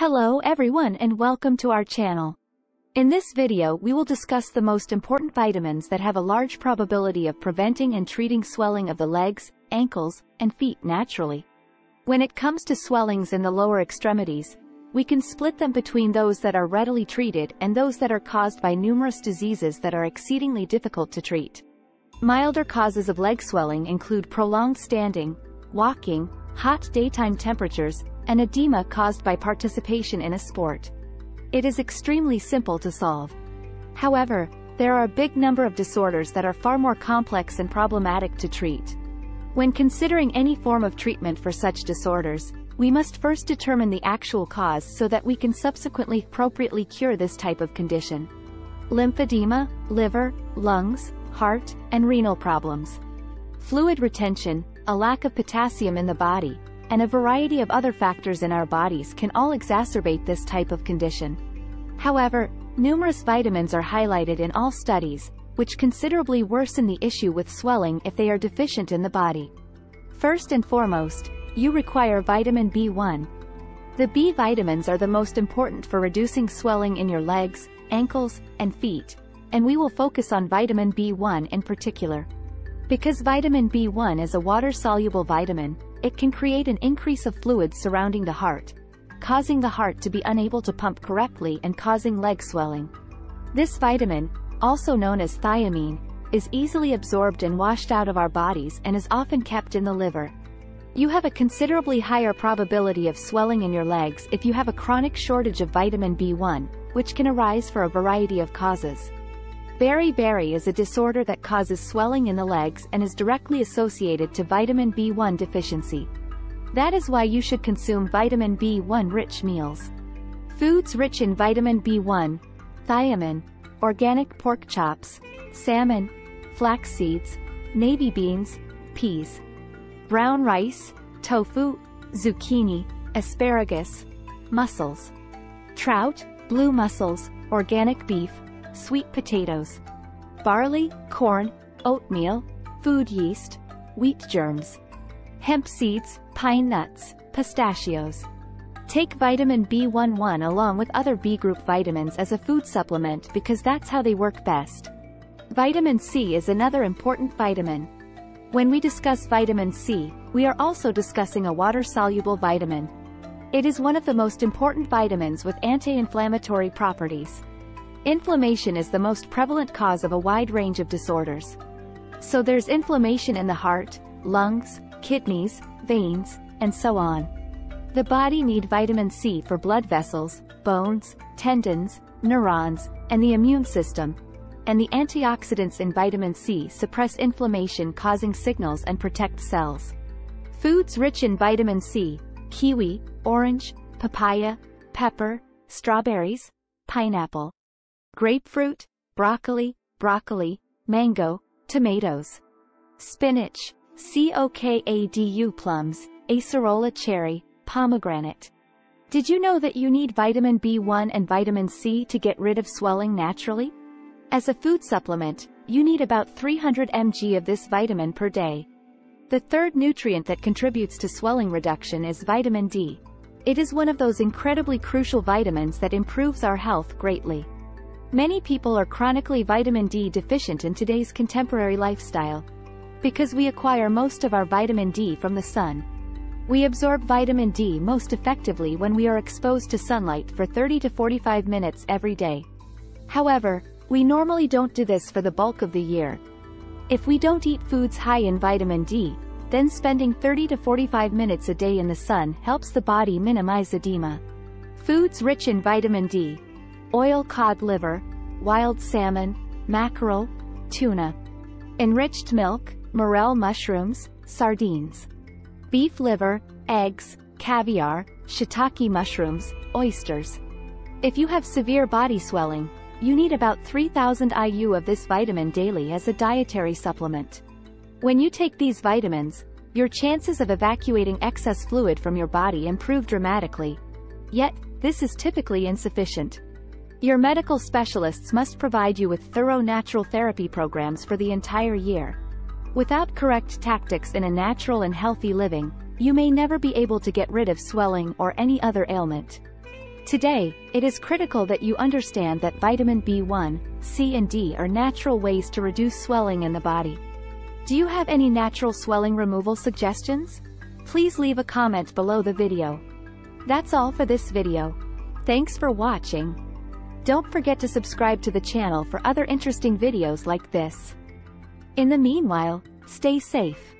Hello everyone and welcome to our channel. In this video we will discuss the most important vitamins that have a large probability of preventing and treating swelling of the legs, ankles, and feet naturally. When it comes to swellings in the lower extremities, we can split them between those that are readily treated and those that are caused by numerous diseases that are exceedingly difficult to treat. Milder causes of leg swelling include prolonged standing, walking, hot daytime temperatures, and edema caused by participation in a sport. It is extremely simple to solve. However, there are a big number of disorders that are far more complex and problematic to treat. When considering any form of treatment for such disorders, we must first determine the actual cause so that we can subsequently appropriately cure this type of condition. Lymphedema, liver, lungs, heart, and renal problems. Fluid retention, a lack of potassium in the body, and a variety of other factors in our bodies can all exacerbate this type of condition. However, numerous vitamins are highlighted in all studies, which considerably worsen the issue with swelling if they are deficient in the body. First and foremost, you require vitamin B1. The B vitamins are the most important for reducing swelling in your legs, ankles, and feet, and we will focus on vitamin B1 in particular. Because vitamin B1 is a water-soluble vitamin, it can create an increase of fluid surrounding the heart, causing the heart to be unable to pump correctly and causing leg swelling. This vitamin, also known as thiamine, is easily absorbed and washed out of our bodies and is often kept in the liver. You have a considerably higher probability of swelling in your legs if you have a chronic shortage of vitamin B1, which can arise for a variety of causes. Beriberi is a disorder that causes swelling in the legs and is directly associated to vitamin B1 deficiency. That is why you should consume vitamin B1-rich meals. Foods rich in vitamin B1, thiamine, organic pork chops, salmon, flax seeds, navy beans, peas, brown rice, tofu, zucchini, asparagus, mussels, trout, blue mussels, organic beef, sweet potatoes, barley, corn, oatmeal, food yeast, wheat germs, hemp seeds, pine nuts, pistachios. Take vitamin B11 along with other B group vitamins as a food supplement because that's how they work best. Vitamin C is another important vitamin. When we discuss vitamin C, we are also discussing a water-soluble vitamin. It is one of the most important vitamins with anti-inflammatory properties. Inflammation is the most prevalent cause of a wide range of disorders. So there's inflammation in the heart, lungs, kidneys, veins, and so on. The body need vitamin C for blood vessels, bones, tendons, neurons, and the immune system, and the antioxidants in vitamin C suppress inflammation causing signals and protect cells. Foods rich in vitamin C, kiwi, orange, papaya, pepper, strawberries, pineapple, grapefruit, broccoli, broccoli, mango, tomatoes, spinach, Kakadu plums, acerola cherry, pomegranate. Did you know that you need vitamin B1 and vitamin C to get rid of swelling naturally? As a food supplement, you need about 300 mg of this vitamin per day. The third nutrient that contributes to swelling reduction is vitamin D. It is one of those incredibly crucial vitamins that improves our health greatly. Many people are chronically vitamin D deficient in today's contemporary lifestyle. Because we acquire most of our vitamin D from the sun. We absorb vitamin D most effectively when we are exposed to sunlight for 30 to 45 minutes every day. However, we normally don't do this for the bulk of the year. If we don't eat foods high in vitamin D, then spending 30 to 45 minutes a day in the sun helps the body minimize edema. Foods rich in vitamin D, oil cod liver, wild salmon, mackerel, tuna, enriched milk, morel mushrooms, sardines, beef liver, eggs, caviar, shiitake mushrooms, oysters. If you have severe body swelling, you need about 3000 IU of this vitamin daily as a dietary supplement. When you take these vitamins, your chances of evacuating excess fluid from your body improve dramatically. Yet, this is typically insufficient. Your medical specialists must provide you with thorough natural therapy programs for the entire year. Without correct tactics in a natural and healthy living, you may never be able to get rid of swelling or any other ailment. Today, it is critical that you understand that vitamin B1, C and D are natural ways to reduce swelling in the body. Do you have any natural swelling removal suggestions? Please leave a comment below the video. That's all for this video. Thanks for watching. Don't forget to subscribe to the channel for other interesting videos like this. In the meanwhile, stay safe.